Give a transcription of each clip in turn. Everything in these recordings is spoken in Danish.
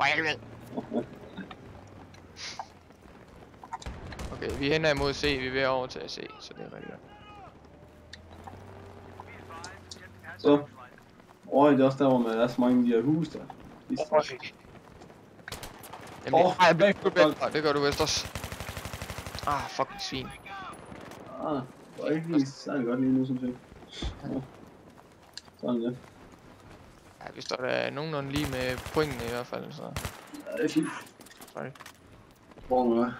For helvede. Okay, vi hænder imod C, vi er ved at overtage C, så det er rigtig godt. Så. Åh, det er også der, hvor man er så mange af de her huse der. De er Øj. Jamen, Åh, oh, ej, bag på. Det gør du vist også. Ah, fucking svin. Ah, det var ikke lige særlig godt lige nu, synes jeg. Ja. Sådan, ja. Ja, vi står da nogenlunde lige med pointene i hvert fald, så... Ja, det er fint. Sorry. Hvor er.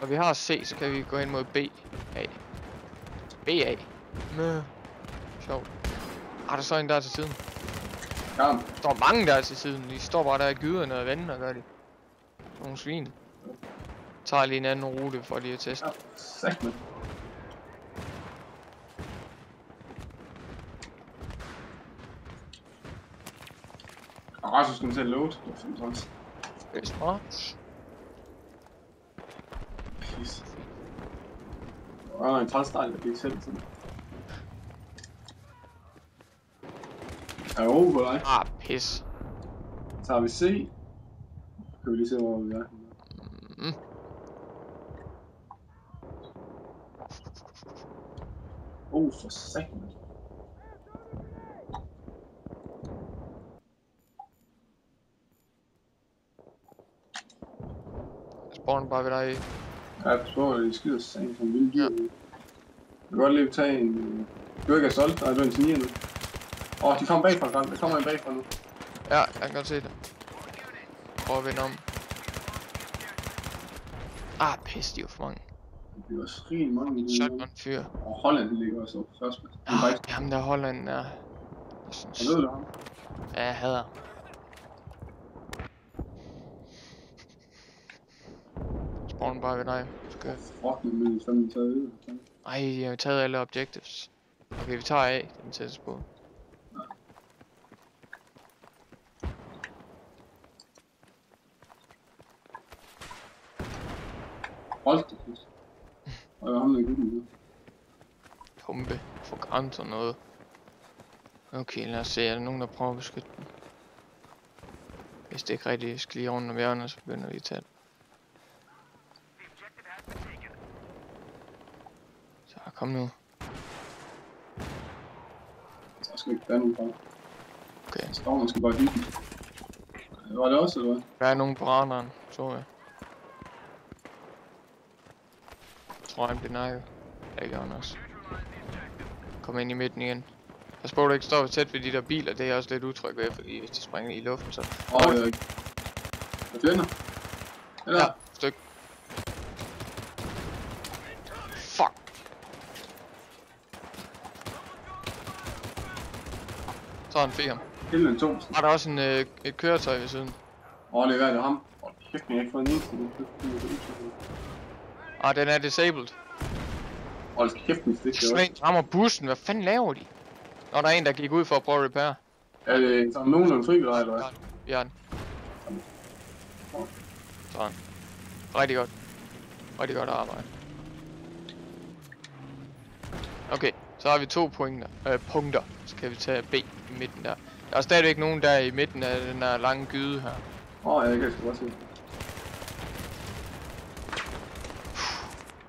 Når vi har C, så kan vi gå hen mod B. A. B A. Mø. Sjovt. Ah, der står en der til siden. Ja, Der står mange der til siden. De står bare der i gyderne og venter, gør de. Nogle svin. Tager lige en anden rute for lige at teste. ja. Sagt Rasmus skal til at load. Det var er. Pis. Det var en træls start, jeg fik selv sådan. Er over på dig? Ah, pis. Så tager vi C. Kan vi lige se, hvor vi er. Mm. Oh, for satan. Spawner bare ved dig. Ja, jeg forstår, at de skider sagen som vildt dyr. Jeg kan godt lige tage en... øh, Du er ikke solgt, nej, du er en til 9 nu. Åh, oh, de kommer bagfra, Grand. Der kommer en bagfra nu. Ja, jeg kan godt se det. Prøv at vende om. Ah, pis, de er for mange. Det er også rigtig mange. i den her. Shotgun fyr. Og Holland det ligger også plads. Han Ah, var ham der Holland er... Jeg ved det, ham. Ja, jeg hader. Spawner bare ved dig. Skal... Fuck, bliver fandme taget ud. Ej, jeg har taget alle objectives. Okay, vi tager A, den tættes på. Hold pis. Og jeg har der gutten nu. Pumpe. For grant og noget. Okay, lad os se. Er der nogen, der prøver at beskytte den? Hvis det ikke rigtig skal lige rundt om hjørnet, så begynder vi at tage det. Så kom nu. Jeg skal ikke være nogen fra. Okay. Jeg står måske bare hygge. Var det også, eller hvad? Der er nogen på radaren, så jeg. Jeg tror, han bliver nakket. Ja, gør han også. Kom ind i midten igen. På, at du ikke står tæt ved de der biler. Det er jeg også lidt utryg ved, fordi hvis de springer i luften, så... Åh, oh, jeg... Jeg fjender. Eller? Ja, Så han fik ham. Hele en tom. Har der også en, øh, et køretøj ved siden? Åh, det er værd, det er ham. Åh, kæft, jeg har ikke fået en eneste. Ah, den er disabled. Hold kæft, min stik. det er også. Svend rammer bussen. Hvad fanden laver de? Nå, der er en, der gik ud for at prøve at repair. Er det sådan nogenlunde frivillig, eller hvad? Har den. Sådan. Rigtig godt. Rigtig godt arbejde. Okay, så har vi to pointer, øh, punkter. Så kan vi tage B i midten der. Der er stadigvæk nogen der i midten af den der lange gyde her. Åh, oh, jeg kan sgu godt se.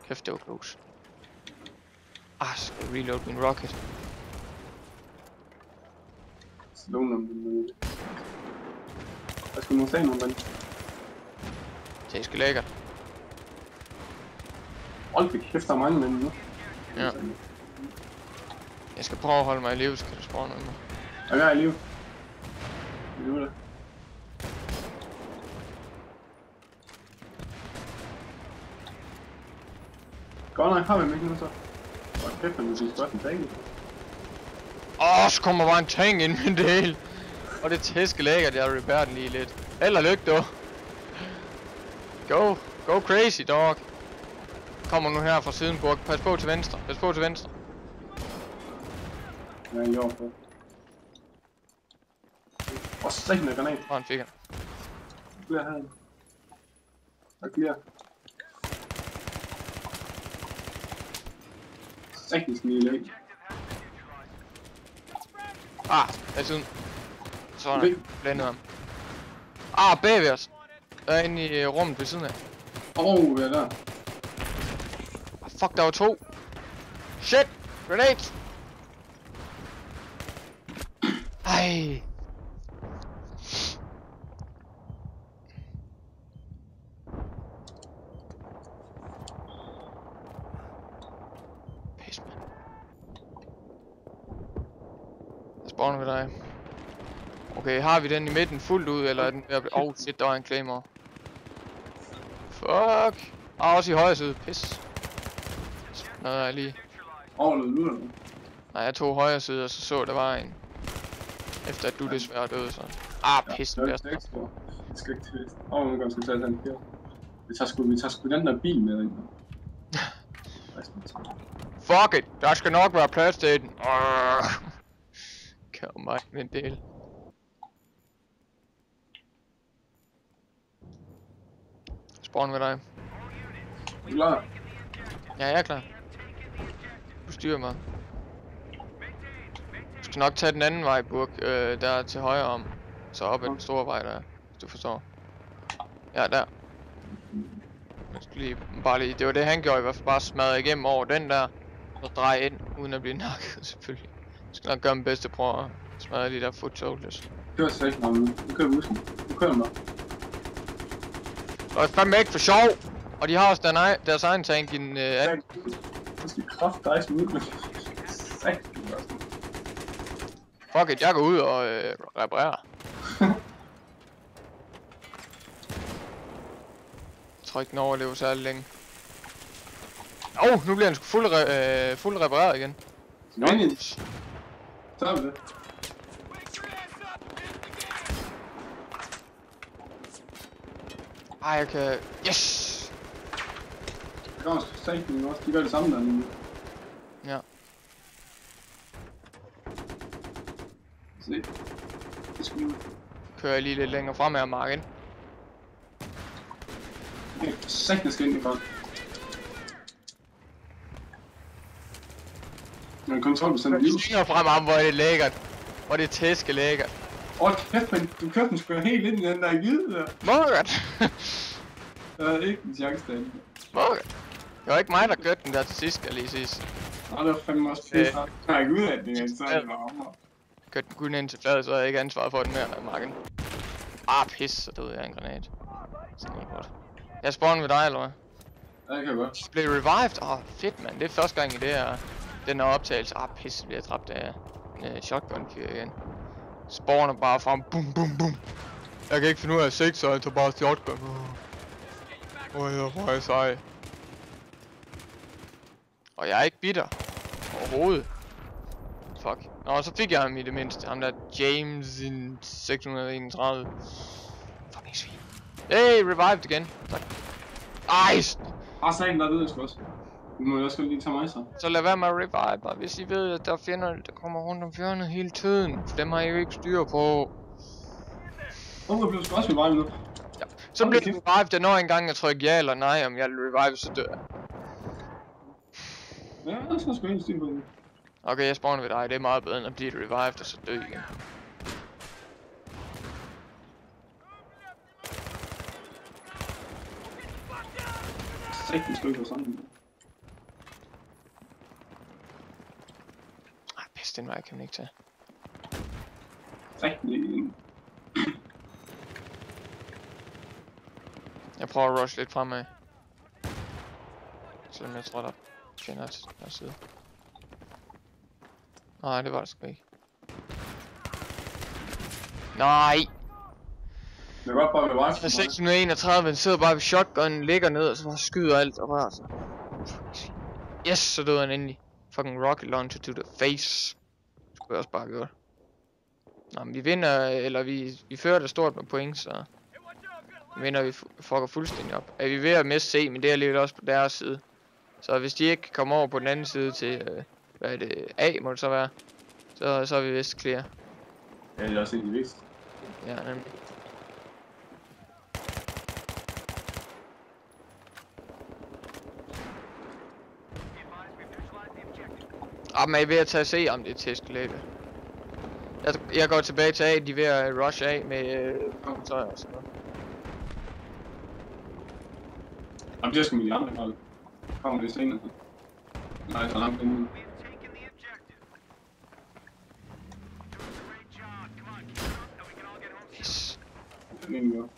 Kæft, det var close. Ah, så skal jeg reload min rocket. Nogenlunde. men, øh, Jeg skulle nu se nogen, men... Det sgu lækkert. Hold kæft, der er mange mænd nu. Ja. Jeg skal prøve at holde mig i live, så kan du spawne med mig. Jeg er i live. I live, da. Godt nok har vi ikke nu så. Hold kæft, man vil godt en dag. Åh, så kommer bare en tank ind med det hele. Og det er tæske lækkert, jeg repair den lige lidt. Held og lykke, du. Go, go crazy, dog. Kommer nu her fra siden, Burg. Pas på til venstre, pas på til venstre. Ja, i år for. Og sækken af granat. Og han fik han. Bliver her. Der bliver. Sækken skal lige lægge. Ah, af siden. Sådan, Okay. blændede ham. Ah, bagved os. Der er inde i øh, rummet ved siden af. Åh, oh, ja der. Ah, fuck, der var to. Shit! Grenades! Ej. Spawner ved dig. Okay, har vi den i midten fuldt ud, eller er den ved at blive... Oh shit, der var en claymore. Fuck! Ah, også i højre side. Pis. Nå, jeg lige... Nu, eller hvad? Nej, jeg tog højre side, og så så, der var en. Efter at du desværre døde, så... Ah, pis, det den er der. ikke stor. Det skal ikke til. Åh, oh, nu kan vi tage den her. Vi tager sgu, vi tager sgu den der bil med ind. Fuck it! Der skal nok være plads til den. Kom mig med en del. Spawn med dig. Er du klar? Ja, jeg er klar. Du styrer mig. Skal nok tage den anden vej, Burk, øh, der er til højre om. Så op ad den store vej der, hvis du forstår. Ja, der. Jeg skal lige, bare lige, det var det han gjorde i hvert fald, bare smadre igennem over den der. Og dreje ind, uden at blive nakket selvfølgelig. Jeg skal nok gøre min bedste, prøve at smadre de der foot soldiers. Kør sæt mig nu. Nu kører vi busken. Nu kører mig. Og fandme ikke for sjov! Og de har også egen, deres egen tank i den øh, anden. Nu skal kraft dig ud med. Sæt. Fuck it, jeg går ud og øh, reparerer. Jeg tror ikke, den overlever særlig længe. Åh, oh, nu bliver den sgu fuld, re øh, fuld repareret igen. Nå, så er det. Ej, jeg kan... Yes! Der kommer nu også. De gør det samme der nu. Ja. Se. Det skal nu. Kører jeg lige lidt længere frem af marken. Sæt skal ind i folk. Men kontrolbestemt liv. Længere frem af, hvor det er lækkert. Hvor det er tæske lækkert. Åh, oh, kæft, men du kørte den sgu helt ind i den der gide der. Smukkert! Der er ikke en chance derinde. Smukkert! Det var ikke mig, der kørte den der til sidst, skal jeg lige sige. Nej, det var fandme også fedt. Jeg har ikke ud af det, så er det bare hammer. Kørte den kun ind til fladet, så har jeg ikke ansvaret for den her marken. Ah, pis, så døde jeg en granat. Sådan godt. Jeg spawner ved dig, eller hvad? Ja, det kan jeg godt. Blev revived? Åh, oh, fedt mand. Det er første gang i det her, den her optagelse. Ah, pis, bliver jeg dræbt af en uh, shotgun fyr igen. Spawner bare frem. Bum, bum, bum. Jeg kan ikke finde ud af at sigte, så jeg tager bare shotgun. Åh, oh, jeg hvor er jeg sej. Og jeg er ikke bitter. Overhovedet. Fuck. Nå, så fik jeg ham i det mindste. Ham der James in 631. Fucking svin. Hey, revived igen. Tak. Ej, Ah, sagen der ved sgu også. Du må jo også lige tage mig så. Så lad være med at revive mig, hvis I ved, at der er fjender, der kommer rundt om fjenderne hele tiden. For dem har I jo ikke styr på. Jeg bliver sgu også revive nu. Så Hold bliver det revive, der når engang jeg trykker ja eller nej, om jeg revive, så dør jeg. Ja, jeg skal helt styr på det. Okay, jeg spawner ved dig. Det er meget bedre end at blive revived og så dø igen. Ikke være sådan. Ej, pis, den vej kan man ikke tage. Ikke. Jeg prøver at rush lidt fremad. Selvom jeg tror, der den her side. Nej, det var det sgu ikke. Nej! Det var bare Der er 631, den sidder bare ved shotgun, ligger ned, og så bare skyder alt og rører sig. Yes, så døde han endelig. Fucking rocket launcher to the face. Det skulle jeg også bare gjort. Nå, men vi vinder, eller vi, vi fører det stort med point, så vinder vi fu- fucker fuldstændig op. Er vi ved at miste C, men det er alligevel også på deres side. Så hvis de ikke kommer over på den anden side til, øh, hvad er det, A må det så være, så, så er vi vist clear. Ja, det er også helt vist. Ja, nemlig. Ah, men er I ved at tage se, om det er tæskelægge? Jeg, jeg går tilbage til A, de er ved at rush af med øh, tøj og sådan noget. Jamen, det skal vi de andre hold. Kommer det senere. Nej, så langt inden. Er egentlig godt.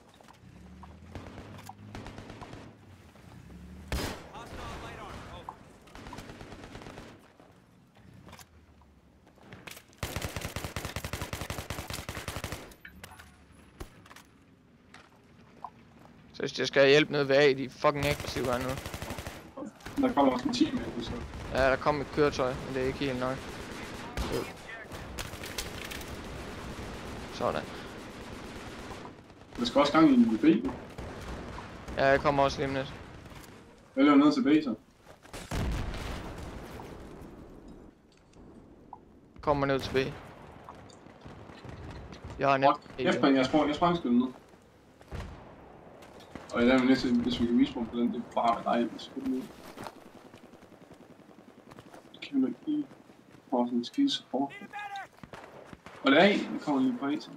Så hvis jeg skal hjælp ned ved A, de er fucking aggressive her nu. Der kommer også en team med, så. Ja, der kom et køretøj, men det er ikke helt nok. Så. Sådan. Der skal også gang i en B. Ja, jeg kommer også lige om lidt. Jeg løber ned til B, så. Kommer ned til B. Jeg har net. Jeg sprang, jeg sprang, jeg sprang sgu ned. Og jeg laver næste, hvis vi kan vise mig på den, det er bare dig, hvis vi ned. Det kan vi nok ikke få sådan en skide support. Og det er en, der kommer lige på A til.